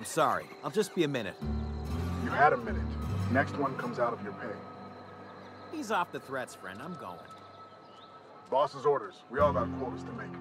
I'm sorry. I'll just be a minute. You had a minute. Next one comes out of your pay. He's off the threats, friend. I'm going. Boss's orders. We all got quotas to make.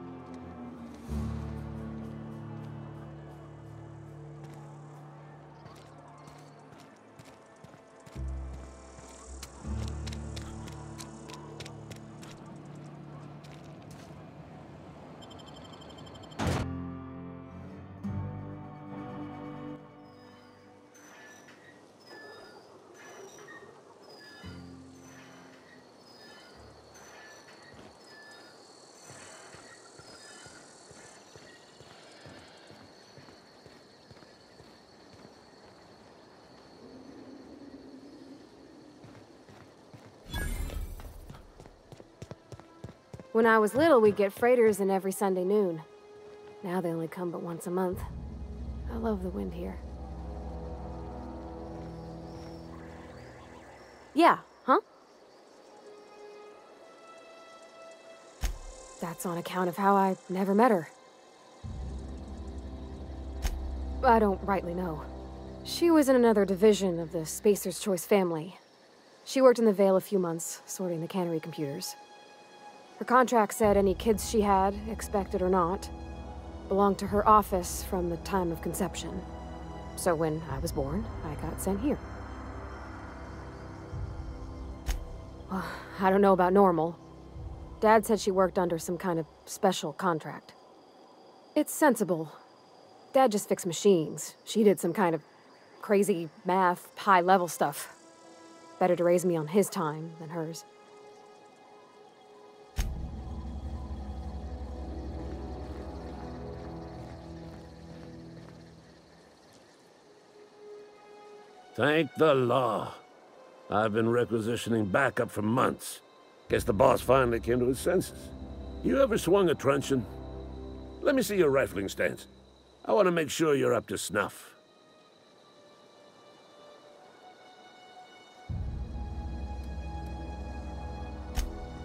When I was little, we'd get freighters in every Sunday noon. Now they only come but once a month. I love the wind here. Yeah, huh? That's on account of how I never met her. I don't rightly know. She was in another division of the Spacer's Choice family. She worked in the Vale a few months, sorting the cannery computers. Her contract said any kids she had, expected or not, belonged to her office from the time of conception. So when I was born, I got sent here. Well, I don't know about normal. Dad said she worked under some kind of special contract. It's sensible. Dad just fixed machines. She did some kind of crazy math, high-level stuff. Better to raise me on his time than hers. Thank the law. I've been requisitioning backup for months. Guess the boss finally came to his senses. You ever swung a truncheon? Let me see your rifling stance. I want to make sure you're up to snuff.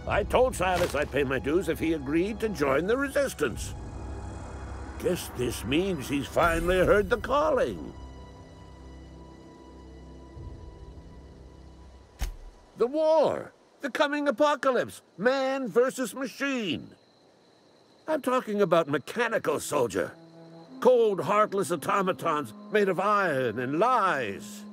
I told Silas I'd pay my dues if he agreed to join the Resistance. Guess this means he's finally heard the calling. The war! The coming apocalypse! Man versus machine! I'm talking about mechanical soldier. Cold, heartless automatons made of iron and lies.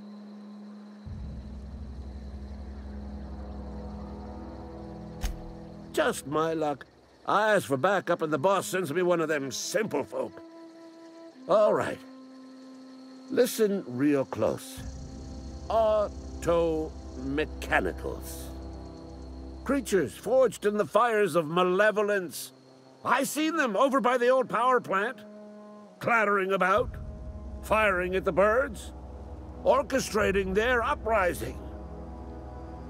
Just my luck. I ask for backup and the boss sends me one of them simple folk. All right. Listen real close. Auto mechanicals. Creatures forged in the fires of malevolence. I seen them over by the old power plant, clattering about, firing at the birds, orchestrating their uprising.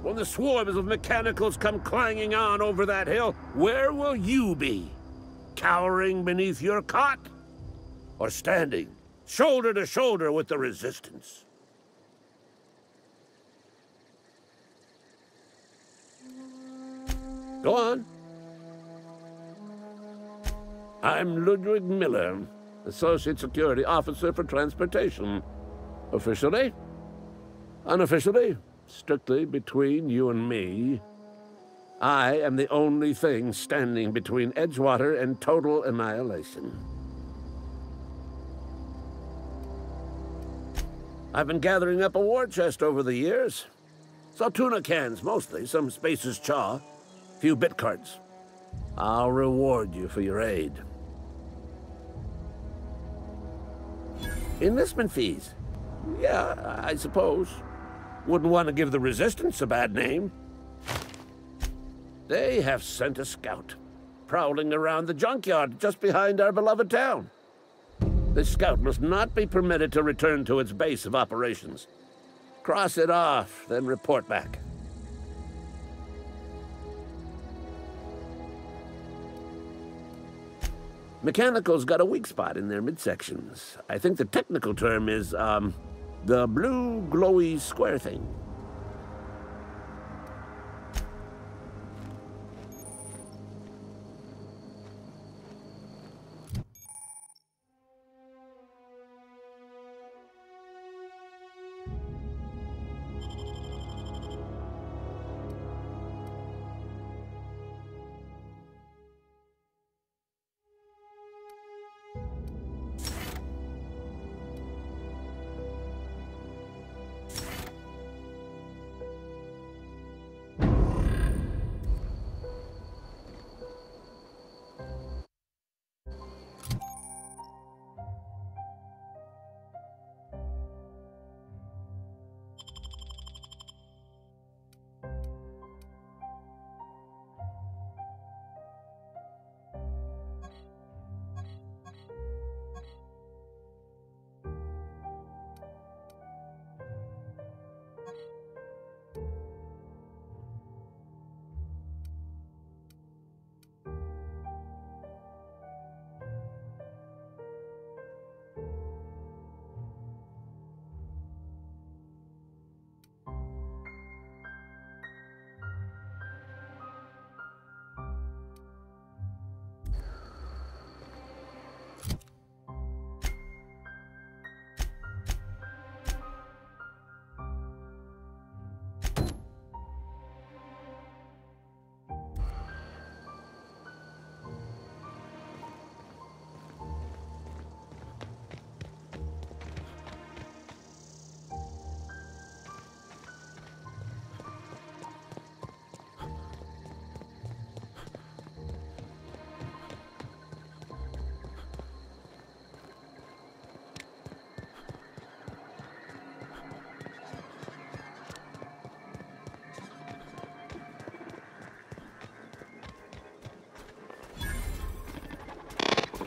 When the swarms of mechanicals come clanging on over that hill, where will you be? Cowering beneath your cot? Or standing, shoulder to shoulder with the resistance? Go on. I'm Ludwig Miller, Associate Security Officer for Transportation. Officially? Unofficially? Strictly between you and me. I am the only thing standing between Edgewater and total annihilation. I've been gathering up a war chest over the years. Saltuna cans, mostly, some Spacer's Chaw few bit cards. I'll reward you for your aid. Enlistment fees. Yeah, I suppose. Wouldn't want to give the Resistance a bad name. They have sent a scout, prowling around the junkyard just behind our beloved town. This scout must not be permitted to return to its base of operations. Cross it off, then report back. Mechanical's got a weak spot in their midsections. I think the technical term is, um, the blue glowy square thing.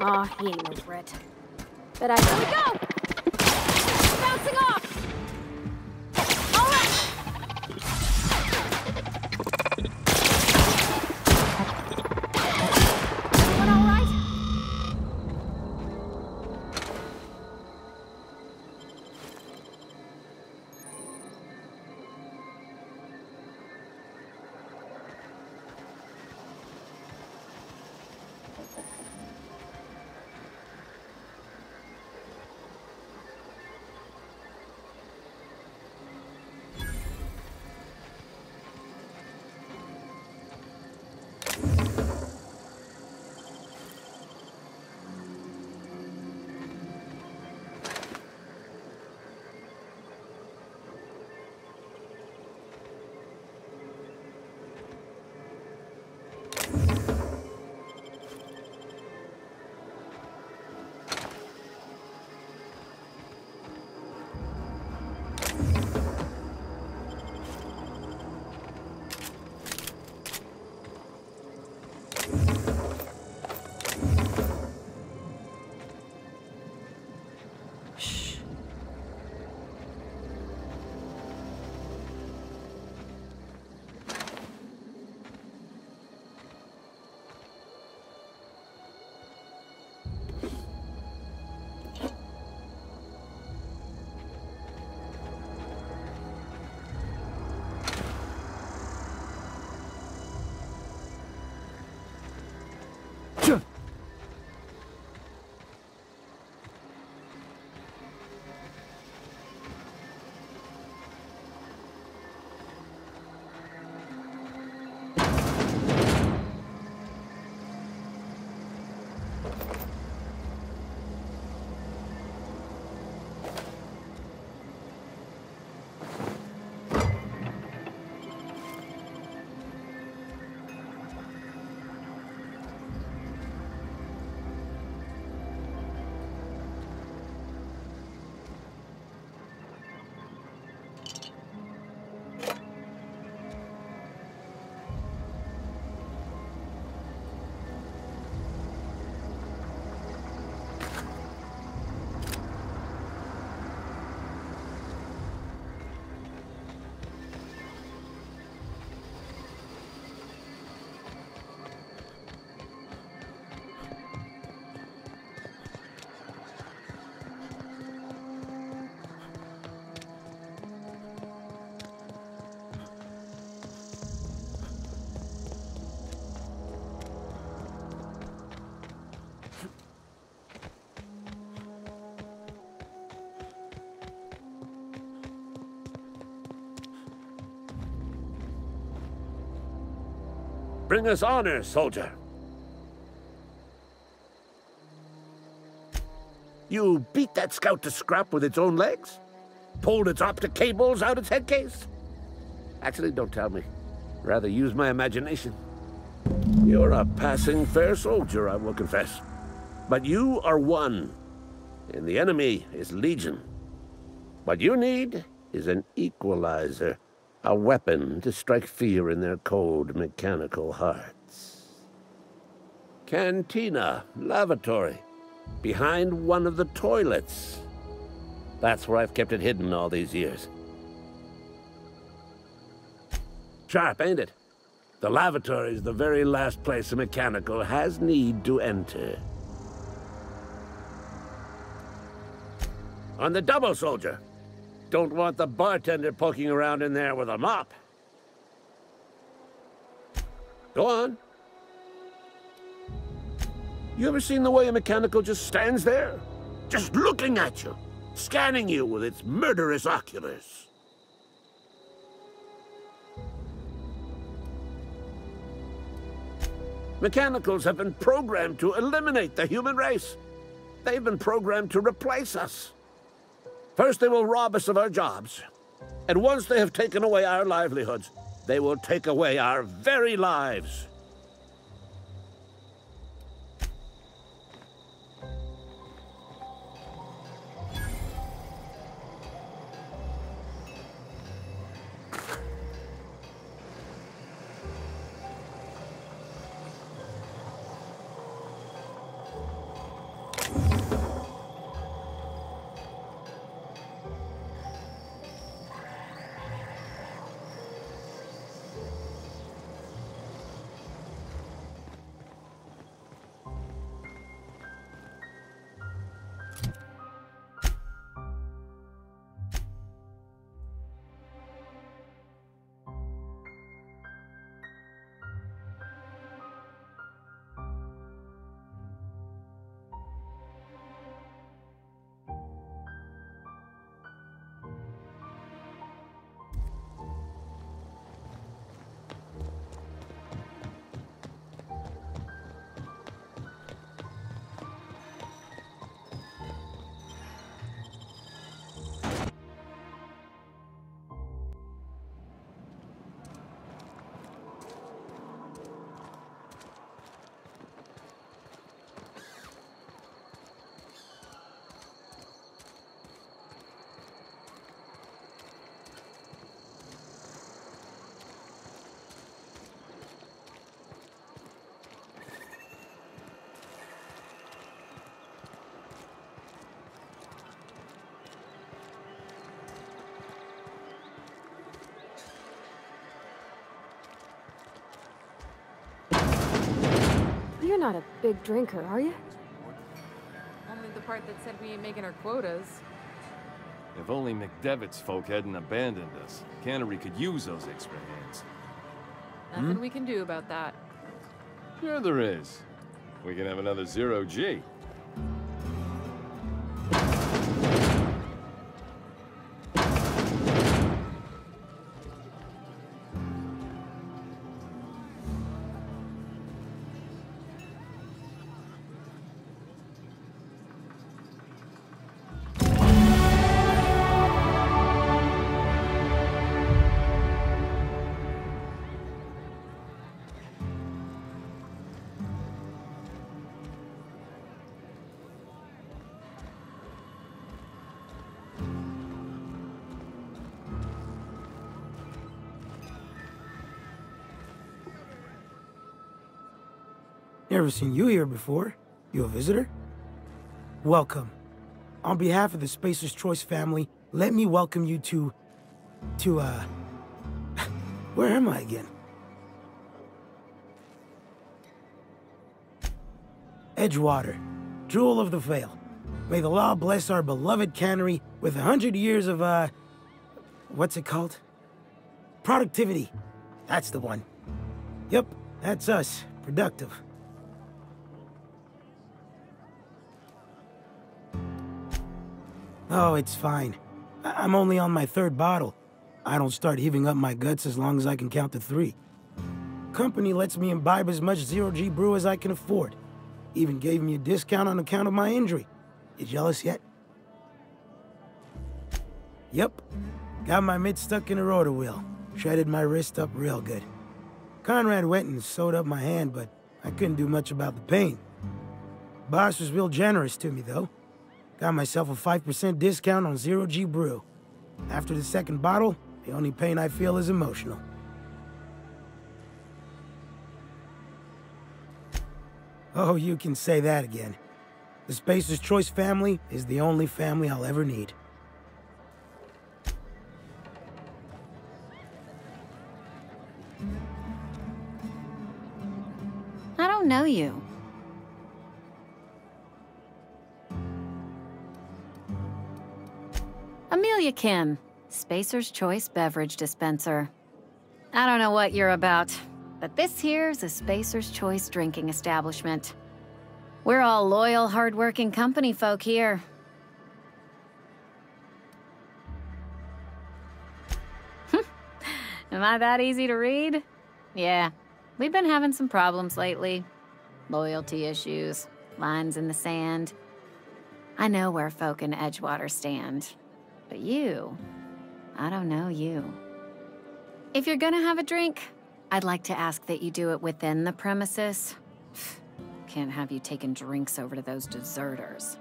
Aw, he ain't no threat. But I... Here we go! Bouncing off! Bring us honor, soldier. You beat that scout to scrap with its own legs? Pulled its optic cables out its head case? Actually, don't tell me. Rather use my imagination. You're a passing fair soldier, I will confess. But you are one, and the enemy is legion. What you need is an equalizer, a weapon to strike fear in their cold, mechanical hearts. Cantina, lavatory, behind one of the toilets. That's where I've kept it hidden all these years. Sharp, ain't it? The lavatory is the very last place a mechanical has need to enter. On the double, soldier. Don't want the bartender poking around in there with a mop. Go on. You ever seen the way a mechanical just stands there? Just looking at you, scanning you with its murderous oculars. Mechanicals have been programmed to eliminate the human race. They've been programmed to replace us. First, they will rob us of our jobs. And once they have taken away our livelihoods, they will take away our very lives. You're not a big drinker, are you? Only the part that said we ain't making our quotas. If only McDevitt's folk hadn't abandoned us. Cannery could use those extra hands. Nothing hmm? we can do about that. Sure there is. We can have another zero G. Never seen you here before. You a visitor? Welcome. On behalf of the Spacer's Choice family, let me welcome you to... to, uh... Where am I again? Edgewater, Jewel of the Vale. May the law bless our beloved cannery with a hundred years of, uh... What's it called? Productivity. That's the one. Yep, that's us. Productive. Oh, it's fine. I I'm only on my third bottle. I don't start heaving up my guts as long as I can count to three. Company lets me imbibe as much zero-G brew as I can afford. Even gave me a discount on account of my injury. You jealous yet? Yep. Got my mitt stuck in a rotor wheel. Shredded my wrist up real good. Conrad went and sewed up my hand, but I couldn't do much about the pain. Boss was real generous to me, though. Got myself a 5% discount on Zero G Brew. After the second bottle, the only pain I feel is emotional. Oh, you can say that again. The Spacer's Choice family is the only family I'll ever need. I don't know you. Amelia Kim, Spacer's Choice Beverage Dispenser. I don't know what you're about, but this here's a Spacer's Choice drinking establishment. We're all loyal, hardworking company folk here. Am I that easy to read? Yeah, we've been having some problems lately. Loyalty issues, lines in the sand. I know where folk in Edgewater stand. But you, I don't know you. If you're gonna have a drink, I'd like to ask that you do it within the premises. Can't have you taking drinks over to those deserters.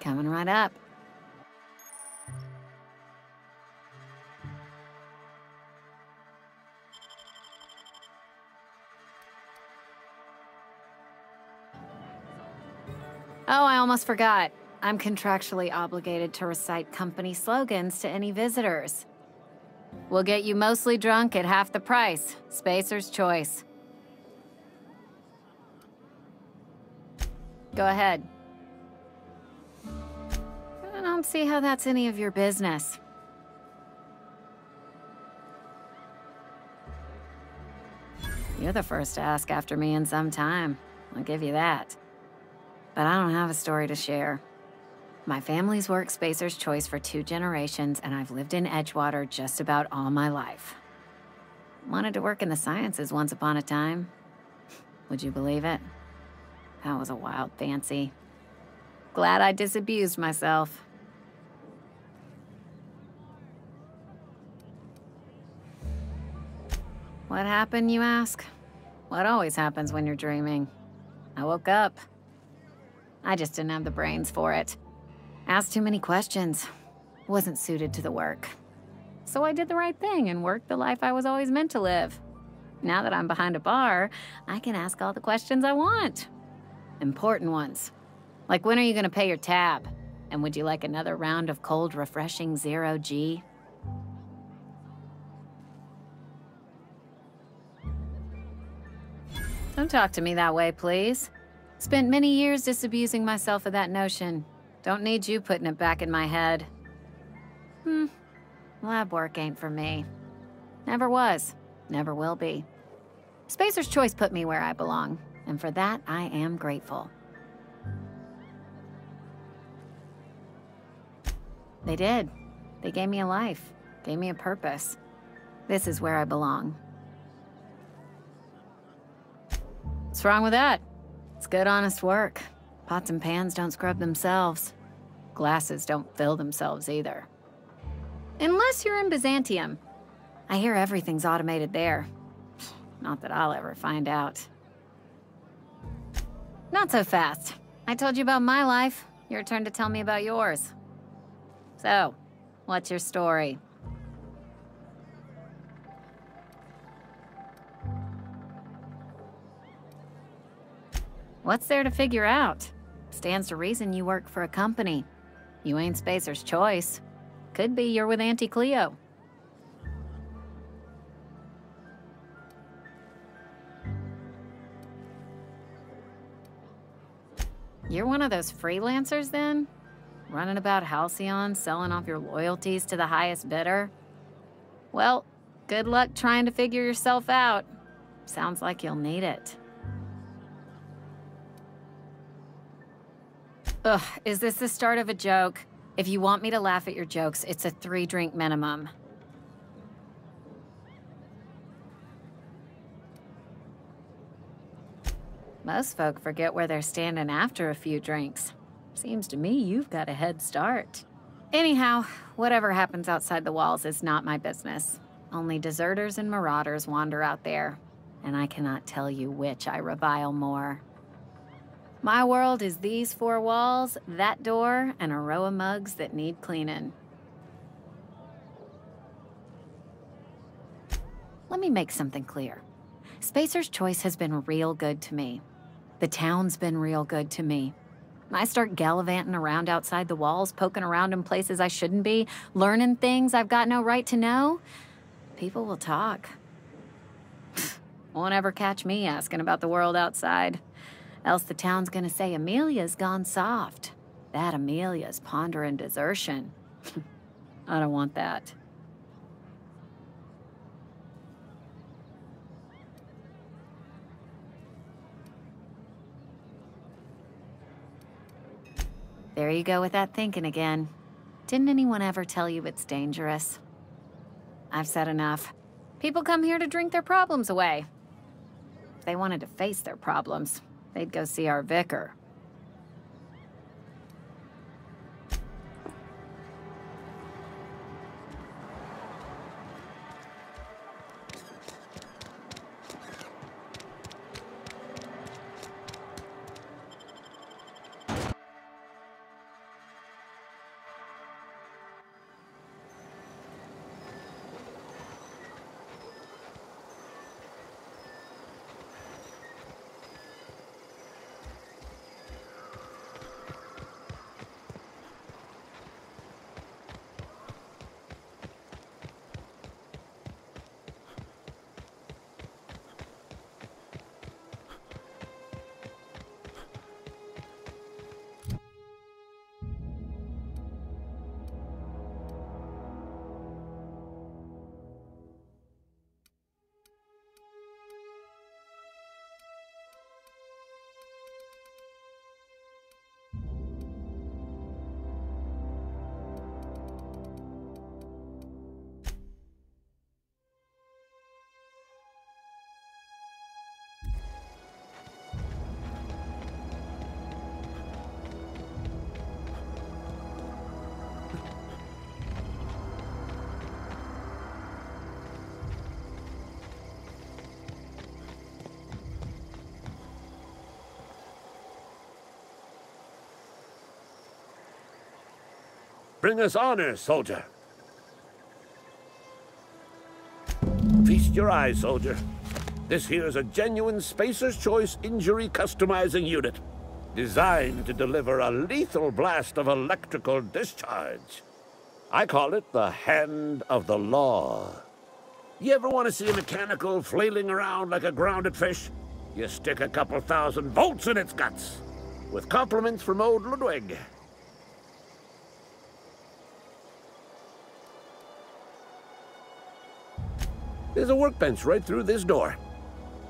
Coming right up. Oh, I almost forgot. I'm contractually obligated to recite company slogans to any visitors. We'll get you mostly drunk at half the price. Spacer's choice. Go ahead. I don't see how that's any of your business. You're the first to ask after me in some time. I'll give you that. But I don't have a story to share. My family's worked Spacer's Choice for two generations, and I've lived in Edgewater just about all my life. Wanted to work in the sciences once upon a time. Would you believe it? That was a wild fancy. Glad I disabused myself. What happened, you ask? What always happens when you're dreaming? I woke up. I just didn't have the brains for it. Asked too many questions. Wasn't suited to the work. So I did the right thing and worked the life I was always meant to live. Now that I'm behind a bar, I can ask all the questions I want. Important ones. Like when are you gonna pay your tab? And would you like another round of cold, refreshing Zero G? Don't talk to me that way, please. Spent many years disabusing myself of that notion. Don't need you putting it back in my head. Hmm. Lab work ain't for me. Never was. Never will be. Spacer's Choice put me where I belong, and for that I am grateful. They did. They gave me a life, gave me a purpose. This is where I belong. What's wrong with that? It's good, honest work. Pots and pans don't scrub themselves. Glasses don't fill themselves either. Unless you're in Byzantium. I hear everything's automated there. Not that I'll ever find out. Not so fast. I told you about my life. Your turn to tell me about yours. So, what's your story? What's there to figure out? Stands to reason you work for a company. You ain't Spacer's choice. Could be you're with Auntie Cleo. You're one of those freelancers then? Running about Halcyon, selling off your loyalties to the highest bidder? Well, good luck trying to figure yourself out. Sounds like you'll need it. Ugh, is this the start of a joke? If you want me to laugh at your jokes, it's a three drink minimum. Most folk forget where they're standing after a few drinks. Seems to me you've got a head start. Anyhow, whatever happens outside the walls is not my business. Only deserters and marauders wander out there, and I cannot tell you which I revile more. My world is these four walls, that door, and a row of mugs that need cleaning. Let me make something clear. Spacer's Choice has been real good to me. The town's been real good to me. I start gallivanting around outside the walls, poking around in places I shouldn't be, learning things I've got no right to know. People will talk. Won't ever catch me asking about the world outside. Else the town's gonna say Amelia's gone soft. That Amelia's pondering desertion. I don't want that. There you go with that thinking again. Didn't anyone ever tell you it's dangerous? I've said enough. People come here to drink their problems away. If they wanted to face their problems, they'd go see our vicar. Bring us honor, soldier. Feast your eyes, soldier. This here's a genuine Spacer's Choice injury customizing unit. Designed to deliver a lethal blast of electrical discharge. I call it the Hand of the Law. You ever want to see a mechanical flailing around like a grounded fish? You stick a couple thousand volts in its guts. With compliments from old Ludwig. There's a workbench right through this door.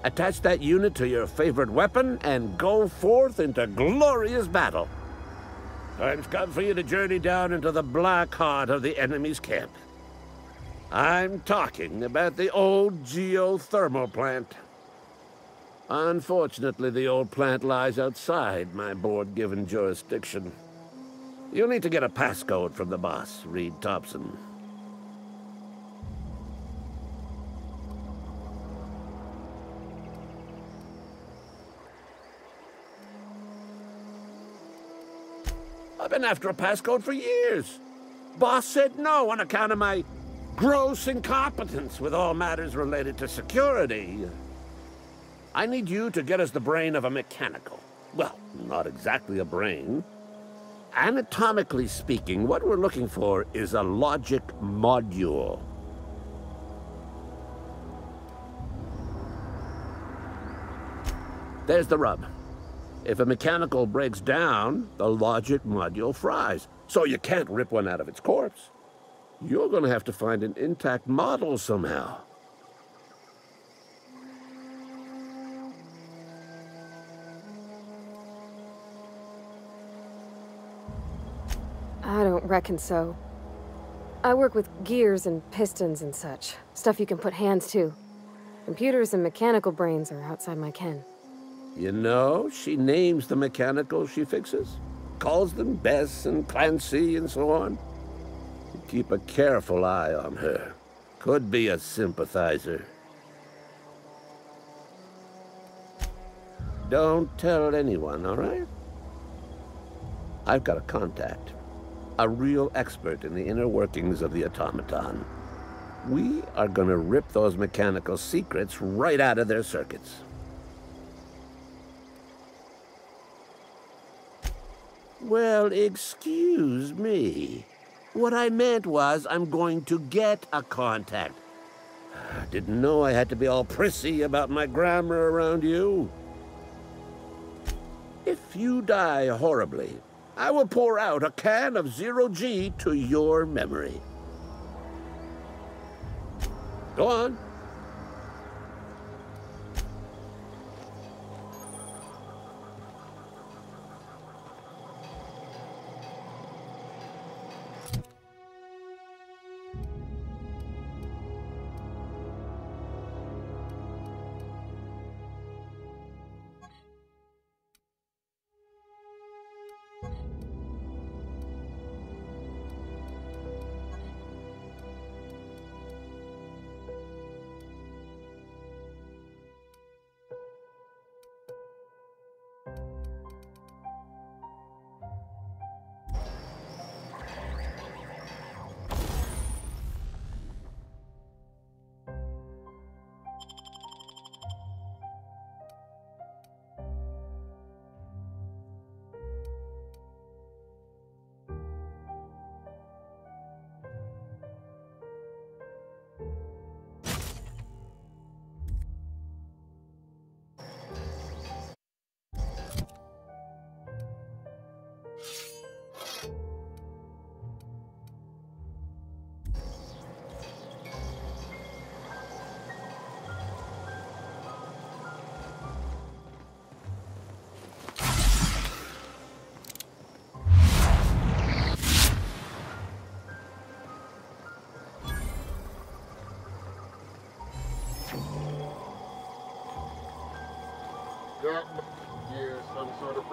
Attach that unit to your favorite weapon and go forth into glorious battle. Time's come for you to journey down into the black heart of the enemy's camp. I'm talking about the old geothermal plant. Unfortunately, the old plant lies outside my board-given jurisdiction. You'll need to get a passcode from the boss, Reed Tobson. Been after a passcode for years. Boss said no on account of my gross incompetence with all matters related to security. I need you to get us the brain of a mechanical. Well, not exactly a brain. Anatomically speaking, what we're looking for is a logic module. There's the rub. If a mechanical breaks down, the logic module fries. So you can't rip one out of its corpse. You're gonna have to find an intact model somehow. I don't reckon so. I work with gears and pistons and such. Stuff you can put hands to. Computers and mechanical brains are outside my ken. You know, she names the mechanicals she fixes. Calls them Bess and Clancy and so on. You Keep a careful eye on her. Could be a sympathizer. Don't tell anyone, all right? I've got a contact. A real expert in the inner workings of the automaton. We are gonna rip those mechanical secrets right out of their circuits. Well, excuse me. What I meant was I'm going to get a contact. I didn't know I had to be all prissy about my grammar around you. If you die horribly, I will pour out a can of zero G to your memory. Go on. Got you some sort of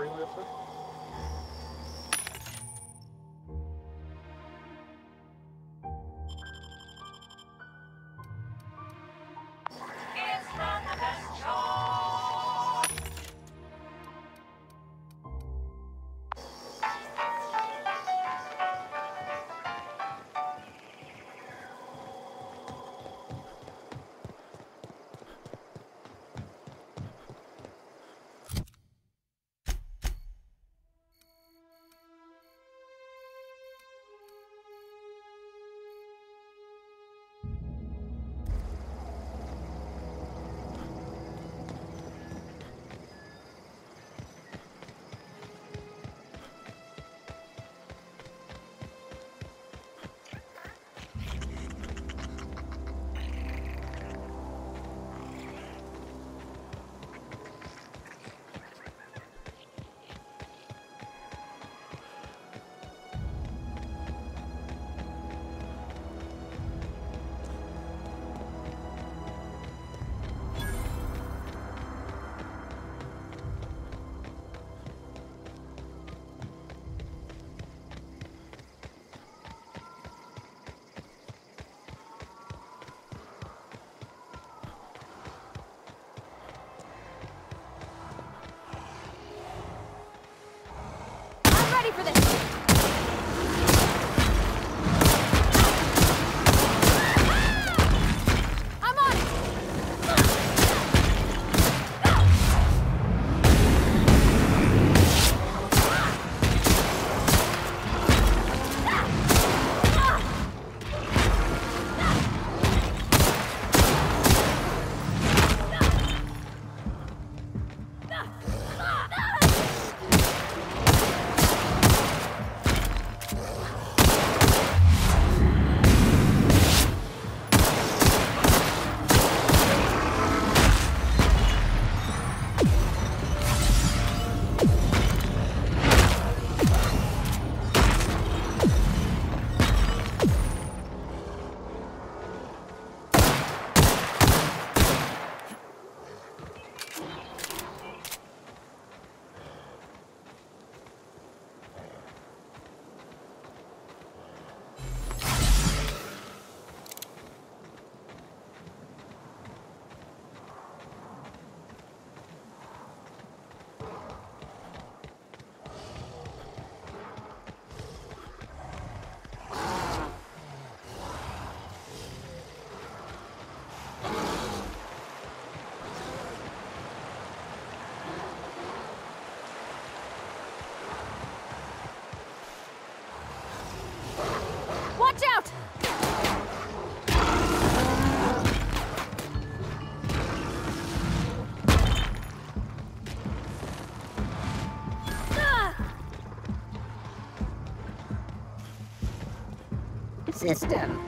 system.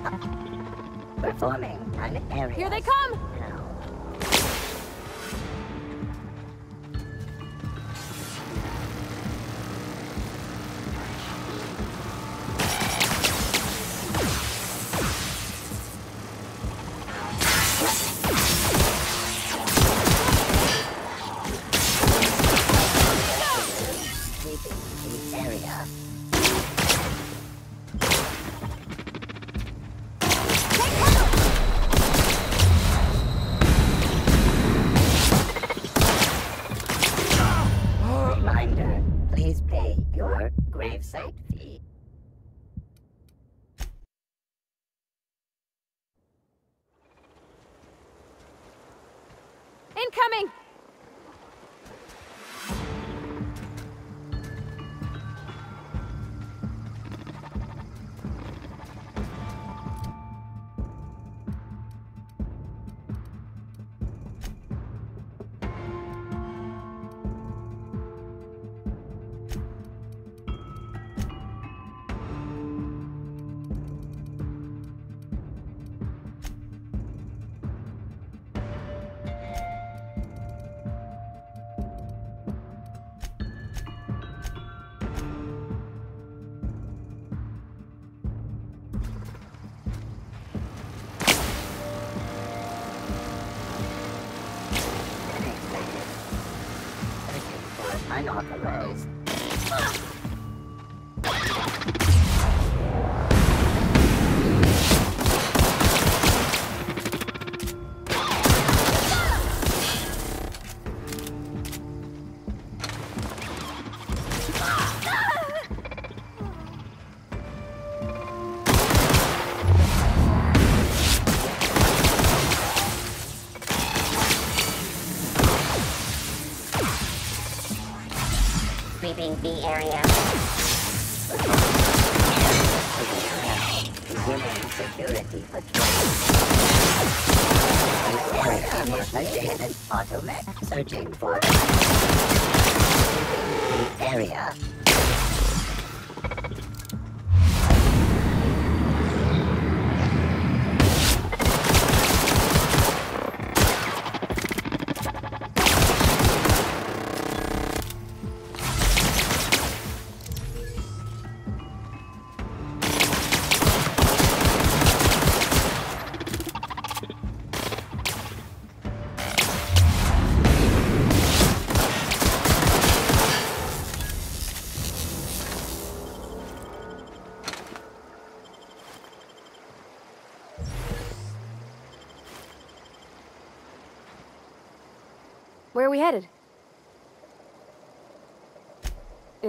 Performing on areas. Here they come! I got those.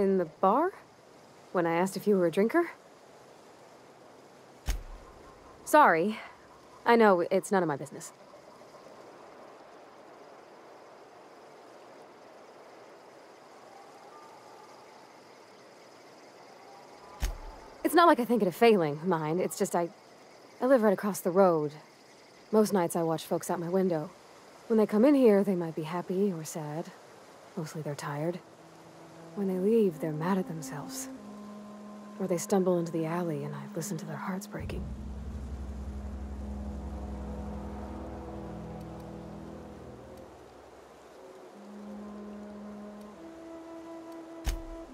in the bar when I asked if you were a drinker? Sorry. I know it's none of my business. It's not like I think it a failing, mind. It's just I... I live right across the road. Most nights I watch folks out my window. When they come in here, they might be happy or sad. Mostly they're tired. When they leave, they're mad at themselves. Or they stumble into the alley and I listen to their hearts breaking.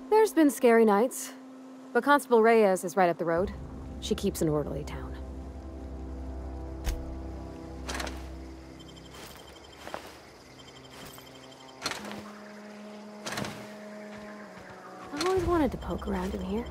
There's been scary nights, but Constable Reyes is right up the road. She keeps an orderly town. Wanted to poke around in here.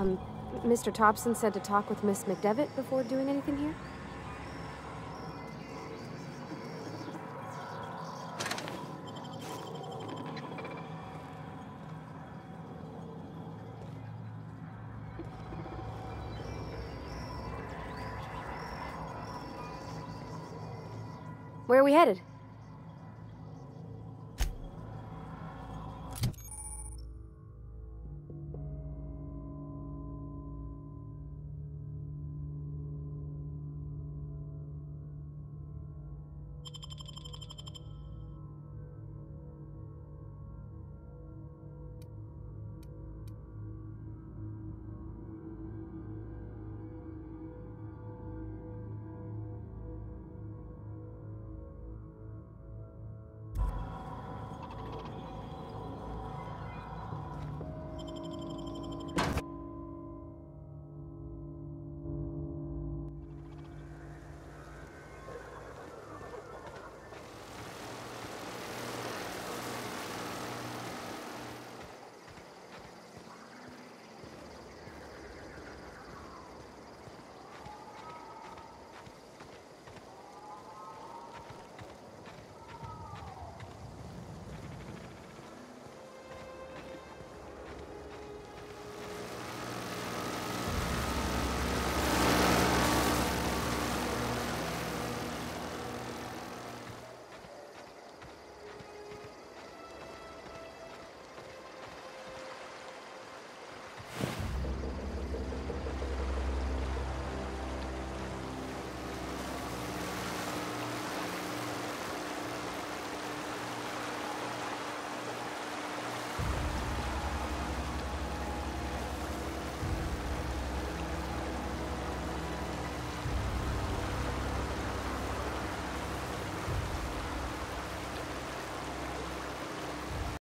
Um, Mr. Tobson said to talk with Miss McDevitt before doing anything here? Where are we headed?